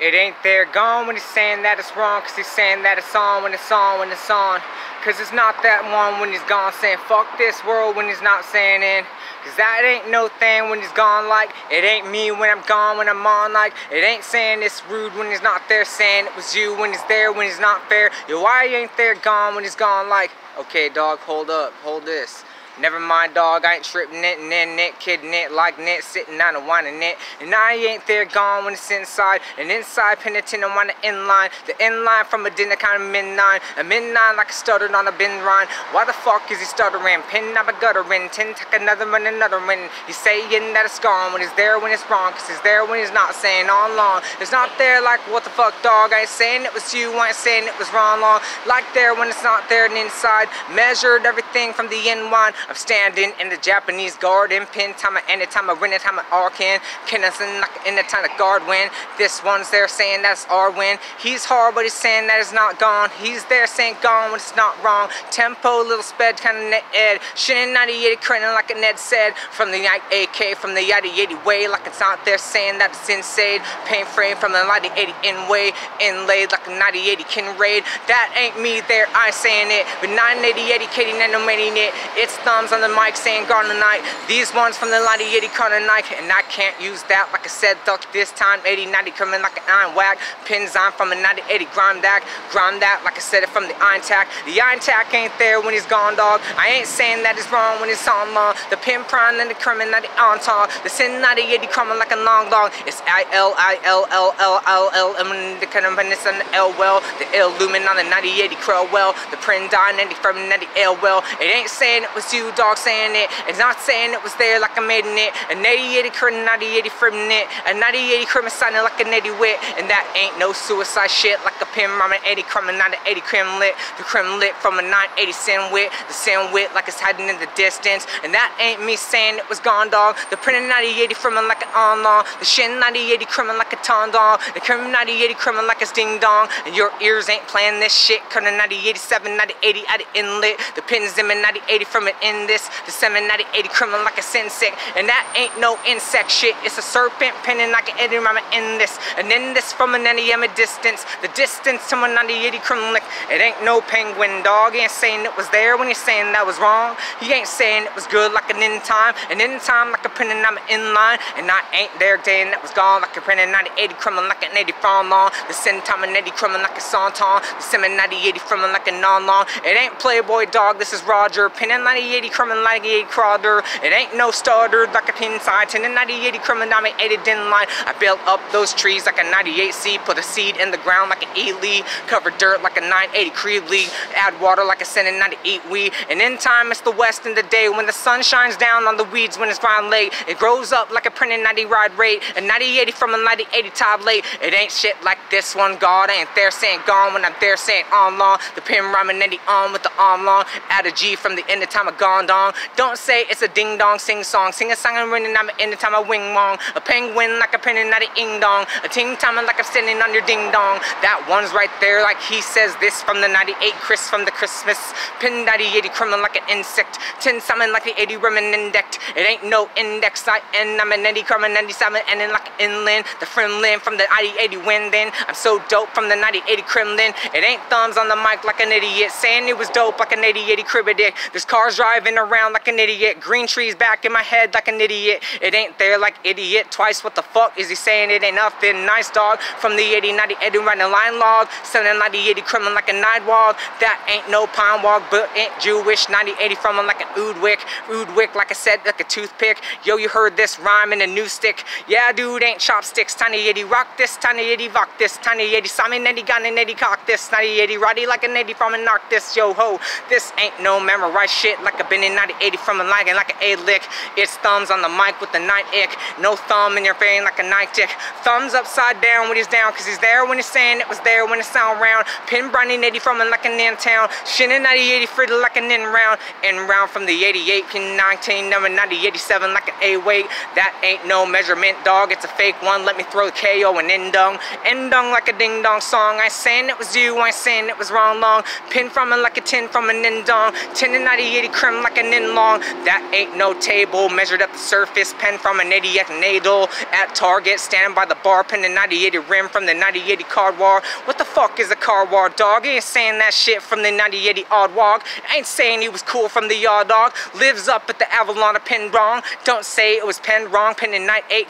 It ain't there gone when he's saying that it's wrong, cause he's saying that it's on when it's on when it's on. Cause it's not that one when he's gone saying fuck this world when he's not saying in. Cause that ain't no thing when he's gone like It ain't me when I'm gone when I'm on like It ain't saying it's rude when he's not there saying it was you when he's there when he's not fair Yo why ain't there gone when he's gone like Okay dog hold up hold this Never mind, dog, I ain't tripping it, and then it, kidding it, like it, sitting on a whining it. And I ain't there gone when it's inside, and inside penitent I'm on the inline. The inline from a dinner kind of midnight, a midnight like I stuttered on a bin rhyme. Why the fuck is he stuttering? Pin up a guttering, tin take another one, another one. He's saying that it's gone when it's there when it's wrong, cause he's there when he's not saying all along. It's not there like what the fuck, dog. I ain't saying it was you, I ain't saying it was wrong, long. Like there when it's not there and inside. Measured everything from the in line. I'm standing in the Japanese garden pin time anytime I win it time I all can. Can in the time of guard win? This one's there saying that's our win. He's hard but he's saying that it's not gone. He's there saying gone when it's not wrong. Tempo little sped kind of net ed. Shitting 98 credit like a Ned said. From the AK from the yada yada way like it's not there saying that it's insane. Pain frame from the 9080 in way inlaid like a 9080 can raid. That ain't me there I saying it. But 980 Katie Nano it. It's the thumbs on the mic saying Garden Night. These ones from the Lottie Yeti Corner Nike, and I can't use that like I said, duck this time. 80 90 coming like an iron whack. Pins on from a 90 80 grind that. Grind that like I said it from the iron tack. The iron tack ain't there when he's gone, dog. I ain't saying that it's wrong when it's on long. The pin prime and the not the on tall. The sin 90 80 crummin' like a long dog. It's I L I L L L L L M the kind of on the L well. The L lumen on the 90 80 crow well. The print die 90 from 90 L well. It ain't saying it was you dog saying it. It's not saying it was there like I made it. A 80 curtain, 90 from it. A 90 curtain sounding like a 80 wit. And that ain't no suicide shit like a pin rhyme, an 80 crumb, not an 80 crim lit. The crim lit from a 980 sin wit. The sin wit like it's hiding in the distance. And that ain't me saying it was gone dog. The printed 90 from like an on long. The shin 90 80 crimin like a ton dog. The crim 90 80 crimin like a ding dong. And your ears ain't playing this shit. Curtain 9087, 9080 at the inlet. The pins in 9080 from an in this. The 7980 criminal like a sensei. And that ain't no insect shit. It's a serpent pinning like an Eddie Rama in this. And in this from an NEM distance. The distance to my 9080 criminal. Like, it ain't no penguin dog. He ain't saying it was there when he's saying that was wrong. He ain't saying it was good like an in time. And in time like a pinning I'm in line. And I ain't there day and that was gone like a pinning 9080 criminal like an 80 farm long. The same time an 80 criminal like a Santon. The 79080 criminal like a non long. It ain't Playboy dog. This is Roger. Pinning 9080 80 Kremlin, 98 Crawler. It ain't no starter like a pin sign. 10 and 98 Kremlin, I'm an 80 den line. I built up those trees like a 98 seed. Put a seed in the ground like an E-League. Cover dirt like a 980 Creed League. Add water like a 10 and 98 weed. And in time, it's the west in the day. When the sun shines down on the weeds when it's fine late. It grows up like a printed 90 ride rate. A 9080 from a 9080 top late. It ain't shit like this one. God ain't there saying gone when I'm there saying on long. The pin rhyming 90 on with the on long. Add a G from the end of time of gone dong. Don't say it's a ding dong sing song. Sing a song and running I'm in the time I wing wong. A penguin like a penny, not a ing dong. A ting time like I'm standing on your ding dong. That one's right there like he says this from the 98 Chris from the Christmas. Pin 90 criminal like an insect. 10 summon like the 80 Roman index. It ain't no index. I end I'm an 90 crumb 97 and then like inland. The Fremlin from the 80 wind then. I'm so dope from the 90 Kremlin. It ain't thumbs on the mic like an idiot. Saying it was dope like an 80 cribbity. This cars driving around like an idiot. Green trees back in my head like an idiot. It ain't there like idiot twice. What the fuck is he saying? It ain't nothing. Nice dog from the 80 90 Eddie running line log. 790 80 criminal like a night wall. That ain't no pine walk, but ain't Jewish. 90 80 from him like an oud wick. Like I said, like a toothpick. Yo, you heard this rhyme in a new stick. Yeah, dude, ain't chopsticks. Tiny 80 rock this. Tiny 80 rock this. Tiny 80 Simon 80 gun and 80 cock this. Tiny 80 Roddy like an 80 from a knock this. Yo ho, this ain't no memorized shit like a been in 90 80 from a lagging like an A lick. It's thumbs on the mic with the night ick. No thumb in your vein like a night tick. Thumbs upside down when he's down, cause he's there when he's saying it was there when it sound round. Pin Brownie 80 from a like an in town. Shinning 90 80 free like an in round. In round from the 88, pin 19, number 90, 87 like an A weight. That ain't no measurement, dog. It's a fake one. Let me throw the KO and endung. Endung like a ding dong song. I saying it was you, I saying it was wrong long. Pin from a like a 10 from an endong. 10 and 90 80 crim like an in-long. That ain't no table. Measured at the surface, pen from an 88 needle. At Target, standing by the bar, pen the 9080 rim from the 9080 card war. What the fuck is a card war, dog? ain't saying that shit from the 9080 odd wog. ain't saying he was cool from the yard dog. Lives up at the Avalon of pen wrong. Don't say it was pen wrong, pen in night 8